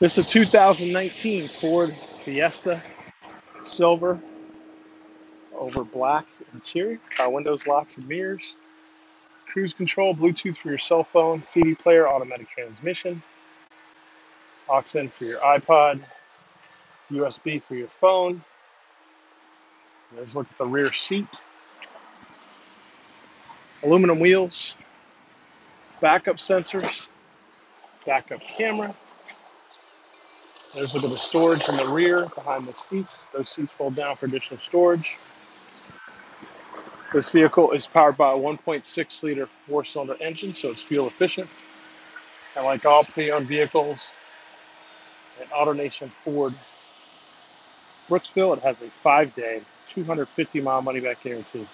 This is a 2019 Ford Fiesta Silver over black interior, windows, locks, and mirrors, cruise control, Bluetooth for your cell phone, CD player, automatic transmission, aux in for your iPod, USB for your phone. Let's look at the rear seat, aluminum wheels, backup sensors, backup camera. There's look at the storage in the rear behind the seats. Those seats fold down for additional storage. This vehicle is powered by a 1.6 liter four cylinder engine, so it's fuel efficient. And like all pre owned vehicles at AutoNation Ford Brooksville, it has a five day, 250 mile money back guarantee.